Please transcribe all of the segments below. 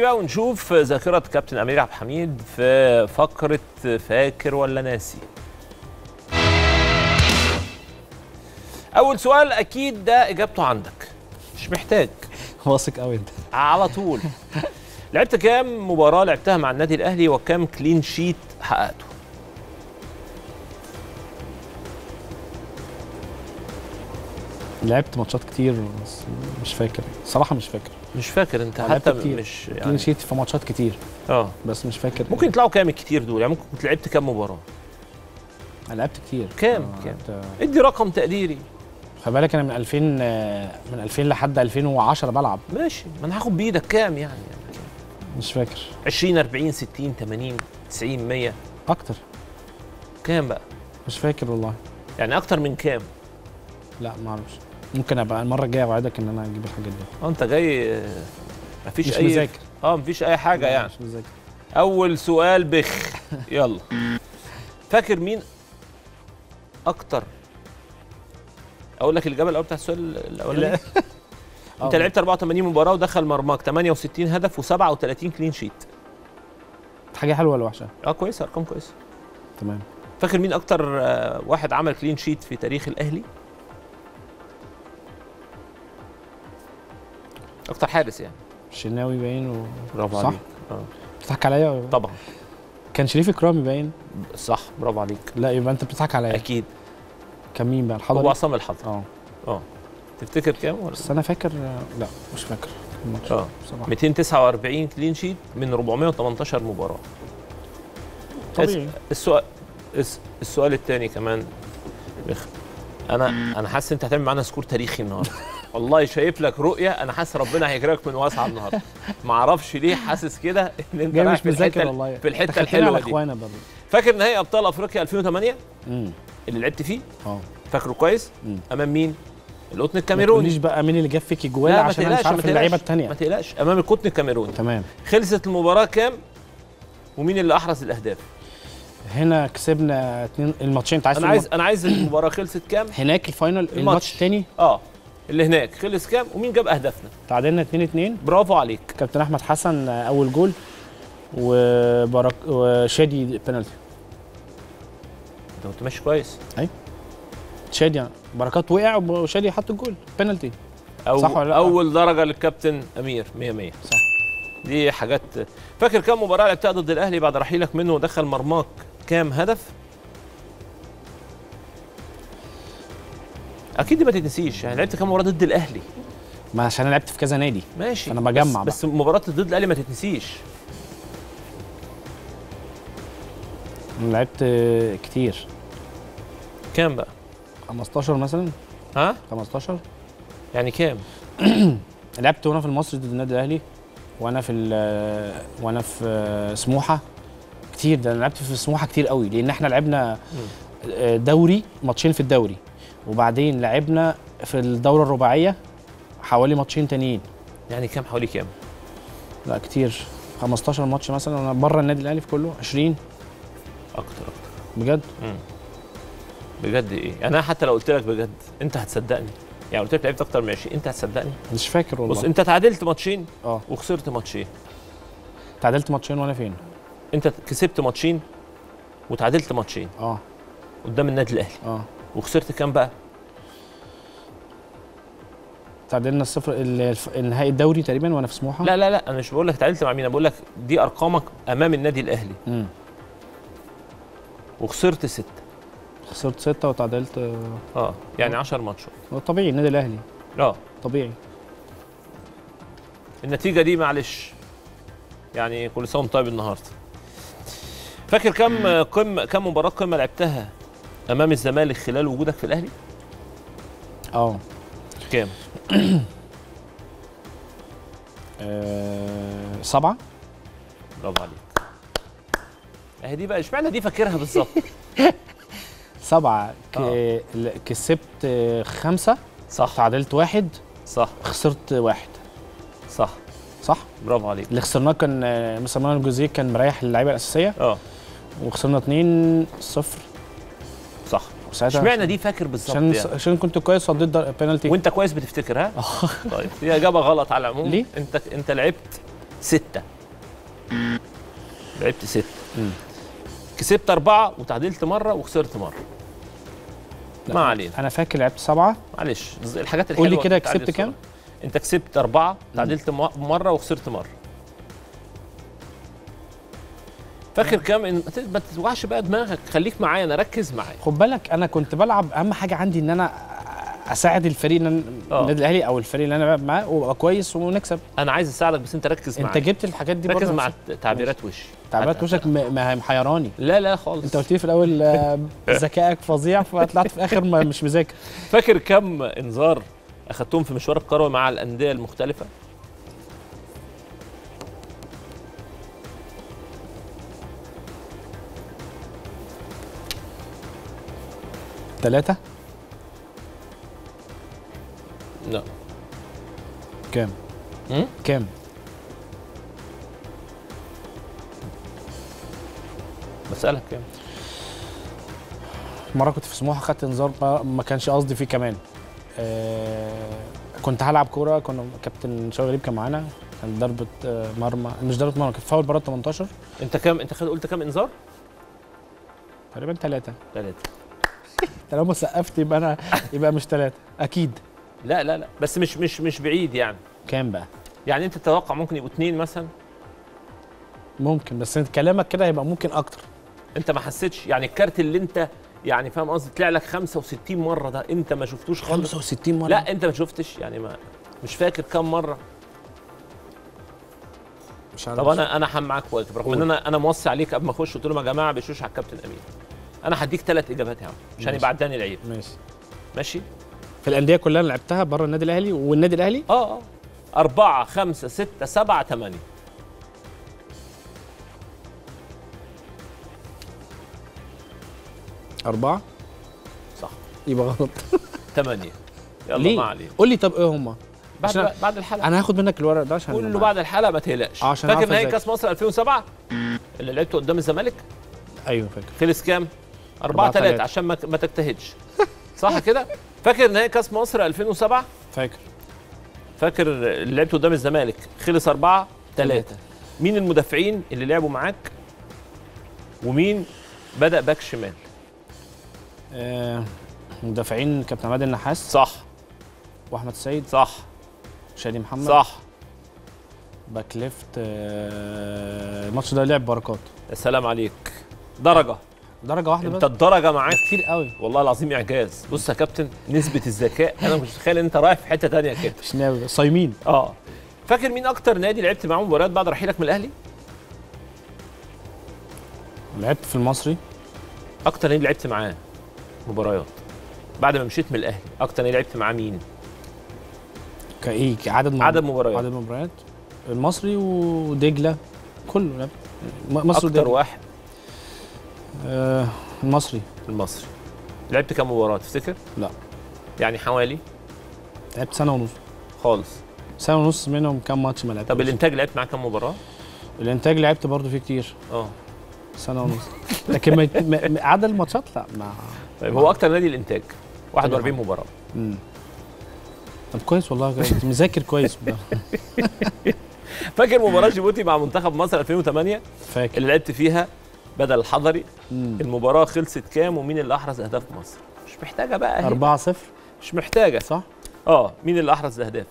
بقى ونشوف ذاكرة كابتن أمير عبد الحميد في فقرة فاكر ولا ناسي. أول سؤال أكيد ده إجابته عندك. مش محتاج. واثق قوي انت. على طول. لعبت كام مباراة لعبتها مع النادي الأهلي وكام كلين شيت حققته؟ لعبت ماتشات كتير بس مش فاكر. صراحة مش فاكر. مش فاكر. أنت لعبت حتى كتير. مش كلين يعني شيت في ماتشات كتير. آه. بس مش فاكر. ممكن يطلعوا كام الكتير دول؟ يعني ممكن كنت لعبت كام مباراة؟ أنا لعبت كتير. كام؟ آه، كام؟ ادي رقم تقديري. خلي بالك أنا من 2000 آه، من 2000 لحد 2010 بلعب. ماشي. ما أنا هاخد بإيدك كام يعني, يعني مش فاكر. 20 40 60 80 90 100 أكتر. كام بقى؟ مش فاكر والله. يعني أكتر من كام؟ لا ما أعرفش. ممكن أبقى المرة الجاية أوعدك إن أنا أجيب الحاجات دي. آه أنت جاي آه، مفيش مش أي مذاكر. آه مفيش أي حاجة يعني. مش مذاكر. أول سؤال بخ. يلا. فاكر مين أكتر؟ أقول لك الإجابة الأول بتاع السؤال الأولاني؟ أنت. لعبت 84 مباراة ودخل مرماك. 68 هدف و37 كلين شيت حاجة حلوة ولا وحشة؟ آه كويسه أرقام كويسه تمام. فاكر مين أكتر آه، واحد عمل كلين شيت في تاريخ الأهلي؟ أكتر حارس يعني. الشناوي باين. برافو صح؟ عليك. آه. بتضحك عليا؟ طبعا. كان شريف إكرامي باين. صح برافو عليك. لا يبقى أنت بتضحك عليا. أكيد. كان مين بقى؟ هو الحضري عصام الحضري. آه. آه. تفتكر كام؟ ولا؟ بس أنا فاكر لا مش فاكر. الماتش آه. بصراحة. 249 clean sheet من 418 مباراة. طبيعي. السؤال الس- السؤال الثاني كمان. أنا أنا حاسس أنت هتعمل معانا score تاريخي النهارده. والله شايف لك رؤية أنا حاسس ربنا هيكرمك من واسعة النهارده. ما أعرفش ليه حاسس كده إن أنت رايح مش في مذاكر الحتة والله. في الحتة الحلوة دي. برضه. فاكر نهائي أبطال أفريقيا 2008 امم اللي لعبت فيه؟ آه. فاكره كويس؟ مم. أمام مين؟ القطن ما الكاميروني. تقوليش بقى مين اللي جاب فيك جوان لا، ما عشان أنا مش ما عارف اللعيبة. الثانية ما تقلقش. أمام القطن الكاميروني. تمام. خلصت المباراة كام؟ ومين اللي أحرز الأهداف؟ هنا كسبنا اتنين الماتشين أنت عايز أنا عايز أنا عايز المباراة خلصت كام؟ هناك ال final الماتش الثاني آه. اللي هناك. خلص كام؟ ومين جاب أهدافنا؟ تعادلنا 2 2 برافو عليك. كابتن أحمد حسن أول جول وبرك وشادي بينالتي أنت كنت ماشي كويس. شادي يعني. بركات وقع وشادي حط الجول. بينالتي أو صح ولا لأ؟ أول درجة للكابتن أمير 100 100 صح. دي حاجات. فاكر كام مباراة لعبتها ضد الأهلي بعد رحيلك منه ودخل مرماك كام هدف؟ أكيد ما تتنسيش يعني لعبت كام مباراة ضد الأهلي. ما عشان أنا لعبت في كذا نادي. ماشي. أنا بجمع بس, بس مباراة ضد الأهلي ما تتنسيش. أنا لعبت آه، كتير. كام بقى؟ 15 مثلا. ها؟ 15 يعني كام؟ لعبت وأنا في المصري ضد النادي الأهلي وأنا في ال- وأنا في آه، سموحة. كتير ده أنا لعبت في سموحة كتير قوي لأن إحنا لعبنا آه، دوري ماتشين في الدوري. وبعدين لعبنا في الدورة الرباعية حوالي ماتشين تانيين. يعني كام؟ حوالي كام؟ لا كتير. 15 ماتش مثلا. أنا بره النادي الأهلي في كله. 20 أكتر أكتر. بجد؟ مم. بجد إيه؟ يعني أنا حتى لو قلت لك بجد أنت هتصدقني. يعني قلت لك لعبت أكتر من 20 أنت هتصدقني؟ مش فاكر والله. بص أنت تعادلت ماتشين آه. وخسرت ماتشين. تعادلت ماتشين وأنا فين؟ أنت كسبت ماتشين وتعادلت ماتشين. آه. قدام النادي الأهلي. آه. وخسرت كام بقى؟ تعادلنا الصفر النهائي الدوري تقريبا وأنا في سموحة؟ لا لا لا أنا مش بقول لك تعادلت مع مين أنا بقول لك دي أرقامك أمام النادي الأهلي. امم وخسرت ستة. خسرت ستة وتعادلت آه، آه يعني 10 ماتشات. طبيعي النادي الأهلي. آه. طبيعي. النتيجة دي معلش يعني كل سنة وأنت طيب النهارده. فاكر كم قمه كم مباراة قمة لعبتها أمام الزمالك خلال وجودك في الأهلي؟ آه. كام؟ آه، سبعة. برافو عليك. اهي دي بقى اشمعنى دي فاكرها بالظبط؟ سبعة. ك... آه. كسبت آه، خمسة. صح. تعادلت واحد. صح. خسرت واحد. صح. صح؟ برافو عليك. اللي خسرناه كان مثلا مروان الجوزيه كان مريح اللعيبه الأساسية. آه. وخسرنا 2 0 صح وساعتها اشمعنى دي فاكر بالظبط عشان يعني؟ عشان كنت كويس وصديت در- بينالتي وانت كويس بتفتكر ها؟ طيب دي إجابة غلط على العموم. ليه؟ انت انت لعبت ستة. لعبت مم. كسبت أربعة وتعادلت مرة وخسرت لا، ما علينا. أنا فاكر لعبت سبعة. معلش الحاجات الحلوة قول لي كده كسبت كام؟ أنت كسبت أربعة تعادلت م- مرة وخسرت مرة. فاكر كام إن ما تتوعش بقى دماغك خليك معايا أنا ركز معايا. خد بالك أنا كنت بلعب أهم حاجة عندي إن أنا أساعد الفريق اللي أنا- آه. النادي الأهلي أو الفريق اللي أنا بلعب معاه وأبقى كويس ونكسب. أنا عايز أساعدك بس أنت ركز أنت معايا. جبت الحاجات دي ركز مع؟ تعبيرات وشي. تعبيرات وشك محيراني. لا لا خالص. أنت قلت لي في الأول آه، ذكائك فظيع فطلعت في الآخر مش مذاكر. فاكر كم إنذار أخدتهم في مشوار الكروي مع الأندية المختلفة؟ ثلاثة لا. كام؟ كام؟ بسألك كام مرة كنت في سموحة خدت انذار ما, كانش قصدي فيه كمان. آه كنت هلعب كورة كنا كابتن شوقي غريب كان معانا كان ضربة آه، مرمى مش ضربة مرمى كانت فاول بره 18 انت كام انت قلت كام انذار؟ تقريبا ثلاثة ثلاثة انت لو ما سقفت يبقى أنا يبقى مش ثلاثة أكيد. لا لا لا. بس مش مش مش بعيد يعني. كام بقى؟ يعني أنت تتوقع ممكن يبقوا اثنين مثلا؟ ممكن بس أنت كلامك كده هيبقى ممكن أكتر. أنت ما حسيتش؟ يعني الكارت اللي انت يعني فاهم قصدي؟ طلع لك 65 مرة ده أنت ما شفتوش خالص؟ 65 مرة؟ لا أنت ما شفتش. يعني ما مش فاكر كام مرة. مش عارف. طب أنا أنا هعمل معاك وقت. برغم إن. أنا أنا موصي عليك قبل ما أخش. قلت لهم يا جماعة بيشوش على الكابتن أمين. أنا هديك ثلاث إجابات يا عم عشان. يبقى عداني العيب ماشي. ماشي؟ في الأندية كلها اللي لعبتها بره النادي الأهلي والنادي الأهلي؟ آه آه. أربعة خمسة ستة سبعة ثمانية أربعة؟ صح. يبقى غلط. ثمانية يلا ليه؟ ما علينا. قول لي طب إيه هم بعد عشان- بعد الحلقة. أنا هاخد منك الورق ده عشان قول له بعد الحلقة ما تقلقش. عشان فاكر نهائي. كأس مصر 2007 اللي لعبته قدام الزمالك. أيوه فاكر. خلص كام؟ 4 أربعة 3 تلاتة. عشان ما ما تجتهدش. صح كده؟ فاكر نهائي كأس مصر 2007 فاكر. فاكر اللي لعبته قدام الزمالك خلص 4 3 مين المدافعين اللي لعبوا معاك؟ ومين بدأ باك شمال؟ آه مدافعين كابتن عماد النحاس. صح. وأحمد السيد صح. شادي محمد. صح. back left آه الماتش ده لعب بركات. يا سلام عليك. درجة. درجة واحدة انت بس. الدرجة معاك؟ كتير قوي. والله العظيم اعجاز. بص يا كابتن نسبة الذكاء أنا مش متخيل إن أنت رايح في حتة تانية كده. مش ناوي. صايمين. آه. فاكر مين أكتر نادي لعبت معاه مباريات بعد رحيلك من الأهلي؟ لعبت في المصري. أكتر نادي لعبت معاه مباريات بعد ما مشيت من الأهلي. أكتر نادي لعبت معاه مين؟ كايه عدد مباريات عدد مباريات. عدد مباريات. المصري ودجلة. كله لعب. م- مصر أكتر واحد. آه المصري. المصري. لعبت كام مباراة؟ تفتكر؟ لا. يعني حوالي؟ لعبت سنة ونص. خالص. سنة ونص منهم كام ماتش ما لعبتش طب الإنتاج لعبت معاه كام مباراة؟ الإنتاج لعبت برضه فيه كتير. آه. سنة ونص. لكن ما عدد الماتشات؟ لا ما طيب هو أكتر نادي الإنتاج. 41 مباراة. مم. طب كويس والله كنت مذاكر كويس. فاكر مباراة جيبوتي مع منتخب مصر 2008 فاكر. اللي لعبت فيها بدل الحضري. مم. المباراة خلصت كام ومين اللي أحرز أهداف مصر؟ مش محتاجة بقى هي. 4 0 مش محتاجة. صح؟ آه مين اللي أحرز أهداف؟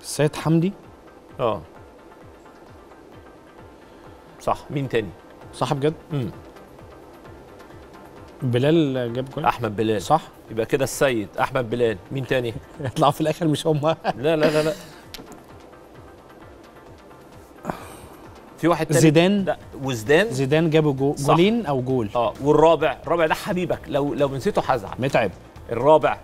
السيد حمدي. آه. صح. مين تاني؟ صح بجد؟ امم بلال جاب جول أحمد بلال. صح. يبقى كده السيد أحمد بلال. مين تاني؟ يطلعوا في الآخر مش هم لا لا لا لا. في واحد تاني. زيدان. وزدان زيدان جابوا جو. جولين أو جول. آه والرابع الرابع ده حبيبك. لو لو نسيته هزعل. متعب. الرابع.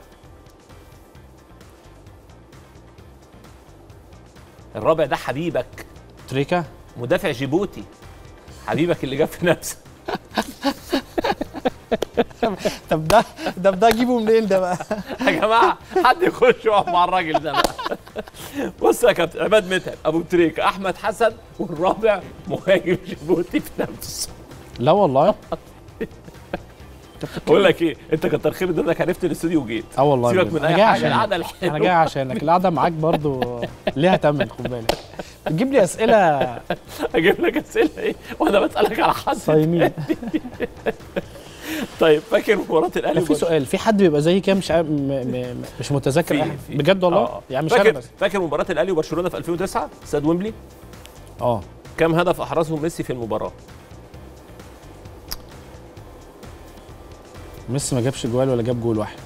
الرابع ده حبيبك. تريكا مدافع جيبوتي. حبيبك اللي جاب في نفسه. طب ده ده ده اجيبه منين ده بقى؟ يا جماعة حد يخش يقف مع الراجل ده بقى. بص يا كابتن عماد متعب أبو تريكة أحمد حسن والرابع مهاجم جيبوتي في نفسه. لا والله. بقول لك إيه أنت كتر خير إنك عرفت الاستوديو وجيت. آه والله. سيبك. من أي جاي حاجة عشانك. القعدة أنا الحلوة. جاي عشانك. القعدة معاك برضو ليها تمن خد بالك. بتجيب لي أسئلة. أجيب لك أسئلة إيه؟ وأنا بسألك على حد صايمين. طيب فاكر مباراة الأهلي في سؤال في حد بيبقى زي كده مش مش متذكر. بجد والله؟ آه. يعني مش فاكر فاكر مباراة الأهلي وبرشلونة في 2009 استاد ويمبلي؟ آه. كم هدف أحرزهم ميسي في المباراة؟ ميسي ما جابش جوال ولا جاب جول واحد.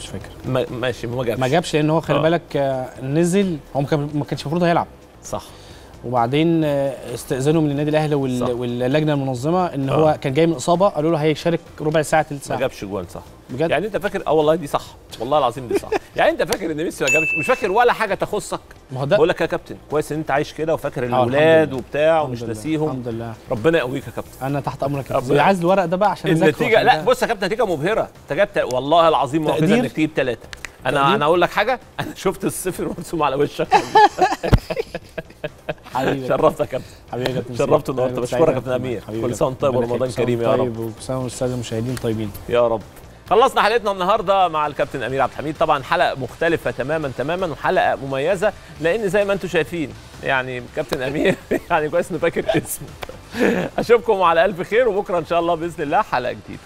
مش فاكر. ما ماشي ما جابش. ما جابش لأن هو خلي آه. بالك آه، نزل هو ما كانش المفروض هيلعب. صح. وبعدين آه، استأذنوا من النادي الأهلي وال... واللجنة المنظمة إن آه. هو كان جاي من إصابة قالوا له هيشارك ربع ساعة ثلث ما ساعه جابش جوان صح. بجد؟ يعني أنت فاكر؟ آه والله دي صح. والله العظيم دي صح. يعني أنت فاكر إن ميسي ما جابش؟ مش فاكر ولا حاجة تخصك. ما بقول لك يا كابتن كويس إن أنت عايش كده وفاكر الحمد الاولاد. وبتاع ومش. ناسيهم. الحمد لله. ربنا يقويك يا كابتن. أنا تحت أمرك يا كابتن. عايز الورق ده بقى عشان النتيجه لا بص يا كابتن نتيجة مبهرة. أنت جبت والله العظيم تقدير؟ إنك تجيب ثلاثة أنا؟ أنا أقول لك حاجة. أنا شفت الصفر مرسوم على وشك. حبيبي شرفت يا كابتن حبيبي يا كابتن شرفت. النهارده. بشكرك يا كابتن. حبيبي كل وأنت كابتن. طيب ورمضان. كريم يا طيب وكل سنه والسادة المشاهدين طيبين يا رب خلصنا حلقتنا النهارده مع الكابتن أمير عبد الحميد طبعا حلقة مختلفة تماما تماما وحلقة مميزة لأن زي ما أنتم شايفين يعني كابتن أمير يعني كويس إنه فاكر اسمه أشوفكم على ألف خير وبكرة إن شاء الله بإذن الله حلقة جديدة